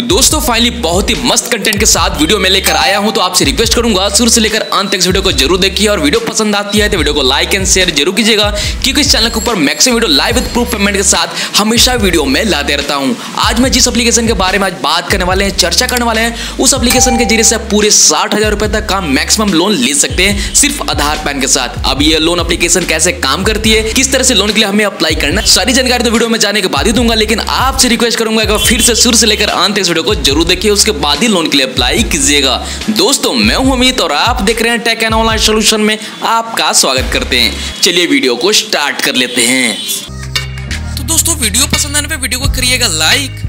तो दोस्तों फाइनली बहुत ही मस्त कंटेंट के साथ वीडियो में लेकर आया हूँ तो आपसे रिक्वेस्ट करूँगा, शुरू से लेकर अंत तक वीडियो को ज़रूर देखिए और वीडियो पसंद आती है तो वीडियो को लाइक एंड शेयर ज़रूर कीजिएगा, क्योंकि इस चैनल के ऊपर maximum video live with proof payment के साथ हमेशा वीडियो में लाते रहता हूँ। आज मैं जिस एप्लीकेशन के बारे में आज बात करने वाले हैं, चर्चा करने वाले हैं, उस एप्लीकेशन के ज़रिए से आप पूरे साठ रुपए तक का मैक्सिमम लोन ले सकते हैं, सिर्फ़ आधार पैन के साथ। अब ये लोन एप्लीकेशन कैसे काम करती है, किस तरह से लोन के लिए हमें अप्लाई करना सारी जानकारी तो वीडियो में जाने के बाद ही दूँगा, लेकिन आपसे रिक्वेस्ट करूँगा फिर से शुरू से लेकर अंत वीडियो को ज़रूर देखिए, उसके बाद ही लोन के लिए अप्लाई कीजिएगा। दोस्तों, मैं हूँ अमित और आप देख रहे हैं टेक एंड ऑनलाइन सोल्यूशन में आपका स्वागत करते हैं। चलिए वीडियो को स्टार्ट कर लेते हैं। तो दोस्तों, वीडियो पसंद आने पर वीडियो को करिएगा लाइक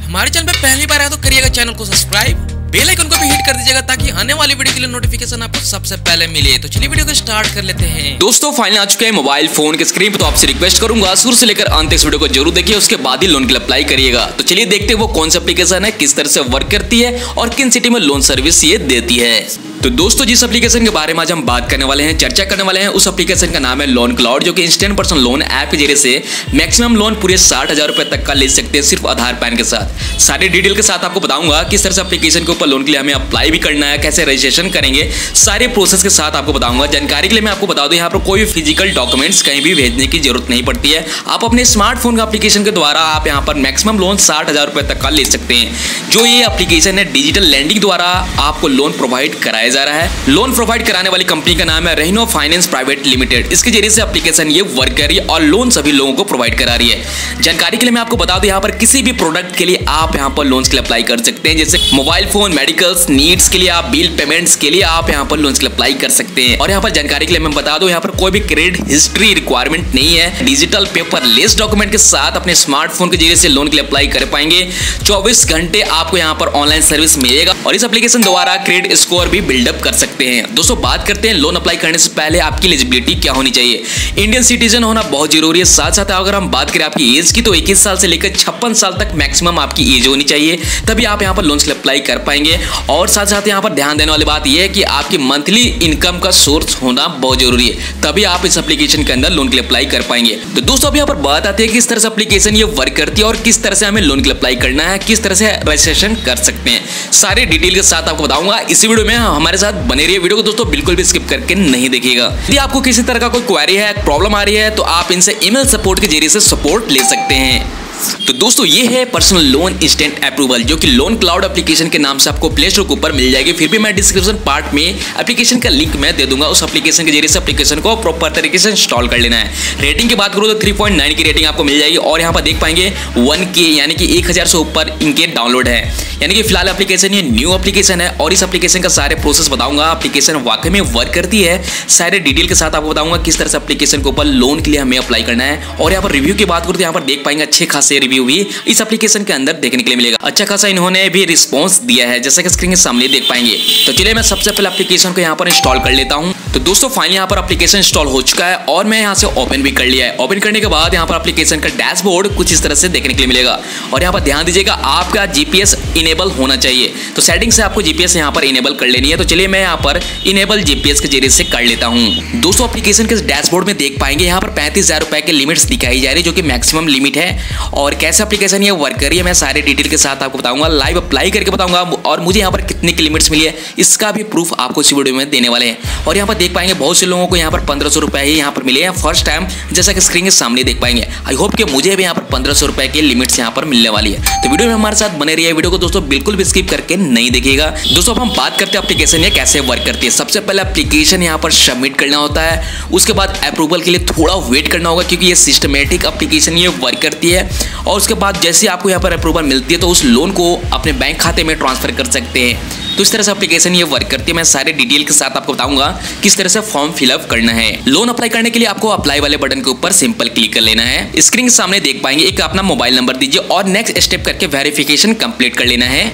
हमारे चैनल पर पहली बार आया तो करिएगा चैनल को सब्सक्राइब बेल आइकन को भी हिट कर दीजिएगा ताकि आने वाली वीडियो के लिए नोटिफिकेशन आपको सबसे पहले मिले। तो चलिए वीडियो को स्टार्ट कर लेते हैं। दोस्तों फाइनल आ चुके हैं मोबाइल फ़ोन के स्क्रीन पर तो आपसे रिक्वेस्ट करूँगा, शुरू से लेकर अंत इस वीडियो को ज़रूर देखिए, उसके बाद ही लोन के लिए अप्लाई करिएगा। तो चलिए देखते हैं वो कौन सा एप्लीकेशन है, किस तरह से वर्क करती है और किन सिटी में लोन सर्विस ये देती है। तो दोस्तों, जिस एप्लीकेशन के बारे में आज हम बात करने वाले हैं, चर्चा करने वाले हैं, उस एप्लीकेशन का नाम है लोन क्लाउड जो कि इंस्टेंट पर्सन लोन ऐप के ज़रिए से मैक्सिमम लोन पूरे साठ हज़ार रुपए तक का ले सकते हैं सिर्फ़ आधार पैन के साथ। सारी डिटेल के साथ आपको बताऊँगा किस तरह से एप्लीकेशन के ऊपर लोन के लिए हमें अप्लाई भी करना है, कैसे रजिस्ट्रेशन करेंगे, सारे प्रोसेस के साथ आपको बताऊँगा। जानकारी के लिए मैं आपको बता दूँ, यहाँ पर कोई फ़िज़िकल डॉक्यूमेंट्स कहीं भी भेजने की ज़रूरत नहीं पड़ती है। आप अपने स्मार्टफ़ोन का एप्लीकेशन के द्वारा आप यहाँ पर मैक्सिमम लोन साठ हज़ार तक का ले सकते हैं। जो ये एप्लीकेशन है डिजिटल लैंडिंग द्वारा आपको लोन प्रोवाइड कराया जा रहा है। लोन प्रोवाइड कराने वाली कंपनी का नाम है रेनो फाइनेंस प्राइवेट लिमिटेड इसके ज़रिए से एप्लीकेशन ये वर्क कर रही है और लोन सभी लोगों को प्रोवाइड करा रही है। जानकारी के लिए मैं आपको बता दूँ, यहाँ पर किसी भी प्रोडक्ट के लिए आप यहाँ पर लोन के लिए अप्लाई कर सकते हैं। जैसे मोबाइल फ़ोन मेडिकल्स नीड्स के लिए आप बिल पेमेंट्स के लिए आप यहाँ पर लोन के लिए अप्लाई कर सकते हैं। और यहाँ पर जानकारी के लिए मैं बता दूँ, यहाँ पर कोई भी क्रेडिट हिस्ट्री रिक्वायरमेंट नहीं है। डिजिटल पेपर लेस डॉक्यूमेंट के साथ अपने स्मार्टफ़ोन के ज़रिए से लोन के लिए अप्लाई कर पाएँगे। चौबीस घंटे आपको यहाँ पर ऑनलाइन सर्विस मिलेगा। और इस एप्लीकेशन द्वारा क्रेडिट स्कोर भी बिल्डअप कर सकते हैं। दोस्तों, बात करते हैं लोन अप्लाई करने से पहले आपकी एलिजिबिलिटी क्या होनी चाहिए। इंडियन सिटीजन होना बहुत ज़रूरी है। साथ साथ अगर हम बात करें आपकी एज की तो इक्कीस साल से लेकर छप्पन साल तक मैक्सिमम आपकी एज होनी चाहिए। तभी आप यहाँ पर लोन अप्लाई कर पाएँगे। और साथ साथ यहाँ पर ध्यान देने वाली बात यह है कि आपकी मंथली इनकम का सोर्स होना बहुत ज़रूरी है। तभी आप इस एप्लीकेशन के अंदर लोन के लिए अप्लाई कर पाएँगे। तो दोस्तों, अभी यहाँ पर बात आती है किस तरह से एप्लीकेशन ये वर्क करती है और किस तरह से हमें लोन के लिए अप्लाई करना है, किस तरह से रजिस्ट्रेशन कर सकते हैं। सारे डिटेल के साथ आपको बताऊँगा। इसी वीडियो में हमारे साथ बने रहिए वीडियो को, दोस्तों, बिल्कुल भी स्किप करके नहीं देखिएगा। यदि आपको किसी तरह का कोई क्वारी है प्रॉब्लम आ रही है तो आप इनसे ईमेल सपोर्ट के ज़रिए से सपोर्ट ले सकते हैं। तो दोस्तों, ये है पर्सनल लोन इंस्टेंट अप्रूवल जो कि लोन क्लाउड एप्लीकेशन के नाम से आपको प्ले स्टोर के ऊपर मिल जाएगी। फिर भी मैं डिस्क्रिप्शन पार्ट में एप्लीकेशन का लिंक मैं दे दूँगा। उस एप्लीकेशन के ज़रिए से एप्लीकेशन को प्रॉपर तरीके से इंस्टॉल कर लेना है। रेटिंग की बात करूँ तो 3.9 की रेटिंग आपको मिल जाएगी और यहाँ पर देख पाएँगे वन यानी कि एक से ऊपर इनके डाउनलोड है। यानी कि फ़िलहाल एप्लीकेशन ये न्यू एप्लीकेशन है और इस एप्लीकेशन का सारे प्रोसेस बताऊँगा। एप्लीकेशन वाकई में वर्क करती है। सारे डिटेल के साथ आपको बताऊँगा किस तरह से एप्लीकेशन के ऊपर लोन के लिए हमें अप्लाई करना है। और यहाँ पर रिव्यू की बात करूँ तो यहाँ पर देख पाएँगे अच्छे खासे रिव्यू भी इस एप्लीकेशन के अंदर देखने के लिए मिलेगा। अच्छा खासा इन्होंने भी रिस्पॉन्स दिया है, जैसा कि स्क्रीन के सामने देख पाएँगे। तो चलिए मैं सबसे पहले एप्लीकेशन को यहाँ पर इंस्टॉल कर लेता हूँ। तो दोस्तों फाइनली यहाँ पर एप्लीकेशन इंस्टॉल हो चुका है और मैं यहाँ से ओपन भी कर लिया है। ओपन करने के बाद यहाँ पर एप्लीकेशन का डैशबोर्ड कुछ इस तरह से देखने के लिए मिलेगा। और यहाँ पर ध्यान दीजिएगा, आपका जीपीएस इनेबल होना चाहिए। तो सेटिंग से आपको जीपीएस यहाँ पर इनेबल कर लेनी है। तो चलिए मैं यहाँ पर इनेबल जीपीएस के ज़रिए से कर लेता हूँ। दोस्तों एप्लीकेशन के डैशबोर्ड में देख पाएँगे, यहाँ पर पैंतीस के लिमिट्स दिखाई जा रही है, जो कि मैक्सिमम लिमिट है। और कैसे एप्लीकेशन ये वर्क कर रही है, मैं सारे डिटेल के साथ आपको बताऊँगा लाइव अप्लाई करके बताऊँगा, और मुझे यहाँ पर कितने की लिमिट्स मिली है, इसका भी प्रूफ आपको इस वीडियो में देने वाले हैं। और यहाँ पर देख पाएँगे, बहुत से लोगों को यहाँ पर पंद्रह सौ रुपए ही यहाँ पर मिले हैं फ़र्स्ट टाइम जैसा कि स्क्रीन के सामने देख पाएँगे। आई होप कि मुझे भी यहाँ पर पंद्रह सौ रुपए की लिमिट्स यहाँ पर मिलने वाली है। तो वीडियो में हमारे साथ बने रही है वीडियो को दोस्तों बिल्कुल भी स्किप करके नहीं देखिएगा। दोस्तों, अब हम बात करते हैं एप्लीकेशन ये कैसे वर्क करती है। सबसे पहले एप्लीकेशन यहाँ पर सबमिट करना होता है, उसके बाद अप्रूवल के लिए थोड़ा वेट करना होगा, क्योंकि ये सिस्टमेटिक एप्लीकेशन ये वर्क करती है। और उसके बाद जैसे आपको यहाँ पर अप्रूवल मिलती है तो उस लोन को अपने बैंक खाते में ट्रांसफ़र कर सकते हैं। तो इस तरह से एप्लीकेशन ये वर्क करती है। मैं सारे डिटेल के साथ आपको बताऊँगा किस तरह से फॉर्म फिलअप करना है। लोन अप्लाई करने के लिए आपको अप्लाई वाले बटन के ऊपर सिंपल क्लिक कर लेना है। स्क्रीन के सामने देख पाएँगे, एक अपना मोबाइल नंबर दीजिए और नेक्स्ट स्टेप करके वेरिफिकेशन कंप्लीट कर लेना है।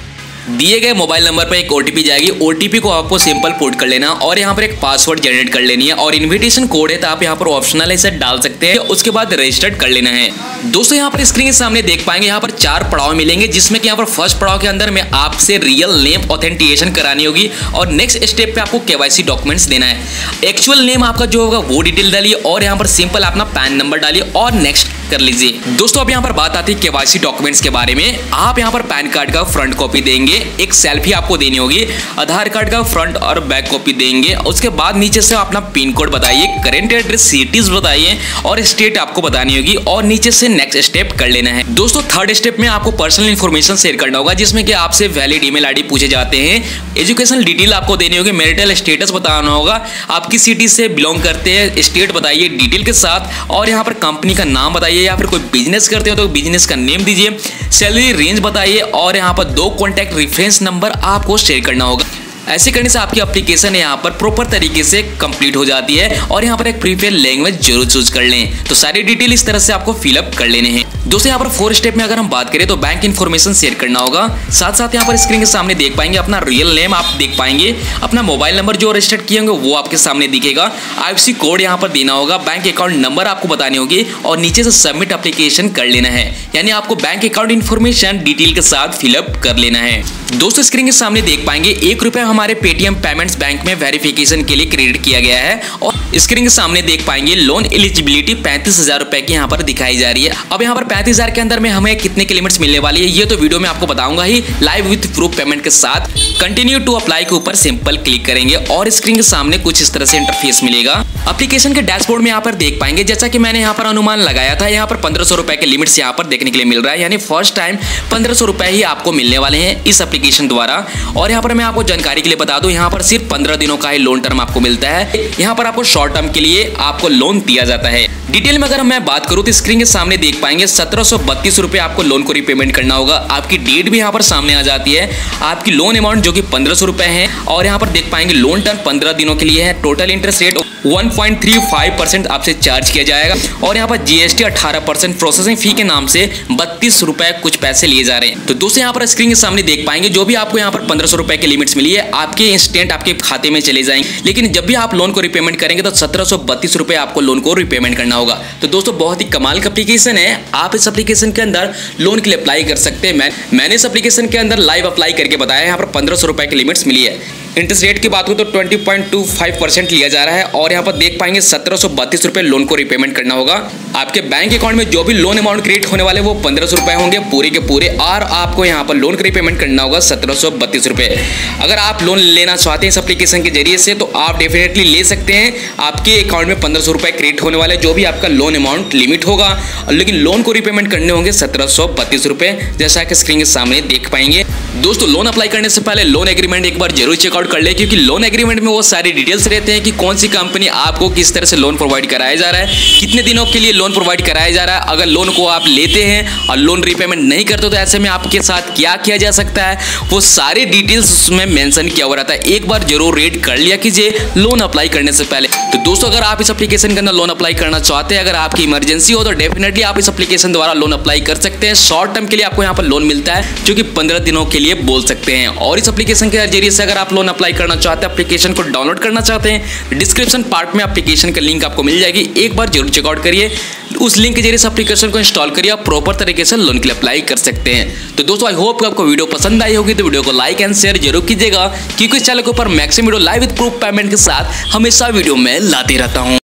दिए गए मोबाइल नंबर पर एक ओटीपी जाएगी। ओटीपी को आपको सिंपल पुट कर लेना और यहाँ पर एक पासवर्ड जनरेट कर लेनी है और इनविटेशन कोड है तो आप यहाँ पर ऑप्शनल है इसे डाल सकते हैं उसके बाद रजिस्टर्ड कर लेना है। दोस्तों, यहाँ पर स्क्रीन के सामने देख पाएँगे, यहाँ पर चार पड़ाव मिलेंगे, जिसमें कि यहाँ पर फ़र्स्ट पड़ाव के अंदर में आपसे रियल नेम ऑथेंटिकेशन करानी होगी और नेक्स्ट स्टेप पे आपको केवाईसी डॉक्यूमेंट्स देना है। एक्चुअल नेम आपका जो होगा वो डिटेल डालिए और यहाँ पर सिंपल अपना पैन नंबर डालिए और नेक्स्ट कर लीजिए। दोस्तों, अब यहाँ पर बात आती है केवाईसी डॉक्यूमेंट्स के बारे में। आप यहाँ पर पैन कार्ड का फ्रंट कॉपी देंगे, एक सेल्फी आपको देनी होगी, आधार कार्ड का फ्रंट और बैक कॉपी देंगे, उसके बाद नीचे से अपना पिन कोड बताइए करेंट एड्रेस सिटीज़ बताइए, और स्टेट आपको बतानी होगी, और नीचे से नेक्स्ट स्टेप कर लेना है। दोस्तों थर्ड स्टेप में आपको पर्सनल इन्फॉर्मेशन शेयर करना होगा, जिसमें कि आपसे वैलिड ईमेल आईडी पूछे जाते हैं। एजुकेशन डिटेल आपको देनी होगी मेरिटल स्टेटस बताना होगा आप किस सिटी से बिलोंग करते हैं स्टेट बताइए डिटेल के साथ, और यहाँ पर कंपनी का नाम बताइए या फिर कोई बिज़नेस करते हो तो बिज़नेस का नेम दीजिए। सैलरी रेंज बताइए और यहाँ पर दो कॉन्टैक्ट रेफरेंस नंबर आपको शेयर करना होगा। ऐसे करने से आपकी एप्लीकेशन यहाँ पर प्रॉपर तरीके से कंप्लीट हो जाती है और यहाँ पर एक प्रीपेड लैंग्वेज ज़रूर चूज़ कर लें। तो सारी डिटेल इस तरह से आपको फिलअप कर लेने हैं। दोस्तों, यहाँ पर फोर स्टेप में अगर हम बात करें तो बैंक इन्फॉर्मेशन शेयर करना होगा। साथ साथ यहाँ पर स्क्रीन के सामने देख पाएँगे अपना रियल नेम आप देख पाएँगे। अपना मोबाइल नंबर जो रजिस्टर्ड किए होंगे, वो आपके सामने दिखेगा। आई कोड यहाँ पर देना होगा। बैंक अकाउंट नंबर आपको बतानी होगी और नीचे से सबमिट अप्लीकेशन कर लेना है। यानी आपको बैंक अकाउंट इन्फॉर्मेशन डिटेल के साथ फिलअप कर लेना है। दोस्तों स्क्रीन के सामने देख पाएँगे, एक रुपया हमारे पेटीएम पेमेंट्स बैंक में वेरिफिकेशन के लिए क्रेडिट किया गया है और स्क्रीन के सामने देख पाएँगे लोन एलिजिबिलिटी पैंतीस हज़ार रुपए की यहाँ पर दिखाई जा रही है। अब यहाँ पर पैंतीस हज़ार के अंदर में हमें कितने की लिमिट्स मिलने वाली है, ये तो वीडियो में आपको बताऊँगा ही। लाइव विथ प्रूफ पेमेंट के साथ कंटिन्यू टू अप्लाई के ऊपर सिंपल क्लिक करेंगे और स्क्रीन के सामने कुछ इस तरह से इंटरफेस मिलेगा। एप्लीकेशन के डैशबोर्ड में यहाँ पर देख पाएँगे, जैसा कि मैंने यहाँ पर अनुमान लगाया था, यहाँ पर पंद्रह सौ रुपए के लिमिट्स यहाँ पर देखने के लिए मिल रहा है, यानी फ़र्स्ट टाइम पंद्रह सौ रुपए ही आपको मिलने वाले हैं इस एप्लीकेशन द्वारा। और यहाँ पर मैं आपको जानकारी के लिए बता दूँ, यहाँ पर सिर्फ़ पंद्रह दिनों का ही लोन टर्म आपको मिलता है। यहाँ पर आपको शॉर्ट टर्म के लिए आपको लोन दिया जाता है। डिटेल में अगर मैं बात करूँ तो स्क्रीन के सामने देख पाएँगे, सत्रह सौ बत्तीस रुपए आपको लोन को रिपेमेंट करना होगा। आपकी डेट भी यहाँ पर सामने आ जाती है। आपकी लोन अमाउंट जो कि पंद्रह रुपए है, और यहाँ पर देख पाएँगे लोन टर्म पंद्रह दिनों के लिए है। टोटल इंटरेस्ट रेट 1.35 परसेंट आपसे चार्ज किया जाएगा। और यहाँ पर जीएसटी 18 परसेंट प्रोसेसिंग फ़ी के नाम से बत्तीस रुपए कुछ पैसे लिए जा रहे हैं। तो दोस्तों, यहाँ पर स्क्रीन के सामने देख पाएँगे, जो भी आपको यहाँ पर पंद्रह सौ रुपए की लिमिट्स मिली है, आपके इंस्टेंट आपके खाते में चले जाएँगे। लेकिन जब भी आप लोन को रिपेमेंट करेंगे तो सत्रह सौ बत्तीस रुपए आपको लोन को रिपेमेंट करना होगा। तो दोस्तों, बहुत ही कमाल का एप्लीकेशन है। आप इस एप्लीकेशन के अंदर लोन के लिए अप्लाई कर सकते हैं। मैं मैंने इस एप्लीकेशन के अंदर लाइव अप्लाई करके बताया यहाँ पर पंद्रह सौ की लिमिट्स मिली है। इंटरेस्ट रेट की बात हो तो 20.25 परसेंट लिया जा रहा है और यहाँ पर देख पाएँगे सत्रह सौ लोन को रिपेमेंट करना होगा। आपके बैंक अकाउंट में जो भी लोन अमाउंट क्रिएट होने वाले वो पंद्रह सौ रुपए होंगे। पूरे के पूरे और आपको यहाँ पर लोन का रिपेमेंट करना होगा सत्रह सौ अगर आप लोन लेना चाहते हैं इस एप्लीकेशन के ज़रिए से तो आप डेफिनेटली ले सकते हैं। आपके अकाउंट में पंद्रह क्रिएट होने वाले जो भी आपका लोन अमाउंट लिमिट होगा। लेकिन लोन को रिपेमेंट करने होंगे सत्रह सौ बत्तीस रुपए। जैसा कि स्क्रीन के सामने देख पाएँगे। दोस्तों लोन अप्लाई करने से पहले लोन एग्रीमेंट एक बार ज़रूर चेकआउट कर ले, क्योंकि लोन एग्रीमेंट में वो सारी डिटेल्स रहते हैं कि कौन सी कंपनी आपको किस तरह से लोन प्रोवाइड कराया जा रहा है, कितने दिनों के लिए लोन प्रोवाइड कराया जा रहा है। अगर लोन को आप लेते हैं और लोन रिपेमेंट नहीं करते तो ऐसे में आपके साथ क्या किया जा सकता है, वो सारी डिटेल्स उसमें मेंशन किया हुआ रहता है। एक बार ज़रूर रेड कर लिया कीजिए लोन अप्लाई करने से पहले। तो दोस्तों, अगर आप इस एप्लीकेशन के अंदर लोन अप्लाई करना चाहते हैं, अगर आपकी इमरजेंसी हो तो डेफिनेटली आप इस एप्लीकेशन द्वारा लोन अप्लाई कर सकते हैं। शॉर्ट टर्म के लिए आपको यहाँ पर लोन मिलता है, जो कि पंद्रह दिनों के लिए बोल सकते हैं। और इस एप्लीकेशन के ज़रिए से अगर आप लोन अप्लाई करना चाहते हैं एप्लीकेशन को डाउनलोड करना चाहते हैं डिस्क्रिप्शन पार्ट में एप्लीकेशन का लिंक आपको मिल जाएगी। एक बार ज़रूर चेकआउट करिए। उस लिंक के ज़रिए इस एप्लीकेशन को इंस्टॉल करिए, आप प्रॉपर तरीके से लोन के लिए अप्लाई कर सकते हैं। तो दोस्तों आई होप आपको वीडियो पसंद आई होगी तो वीडियो को लाइक एंड शेयर ज़रूर कीजिएगा, क्योंकि इस चैनल के ऊपर maximum video live with proof payment के साथ हमेशा वीडियो में लाते रहता हूँ।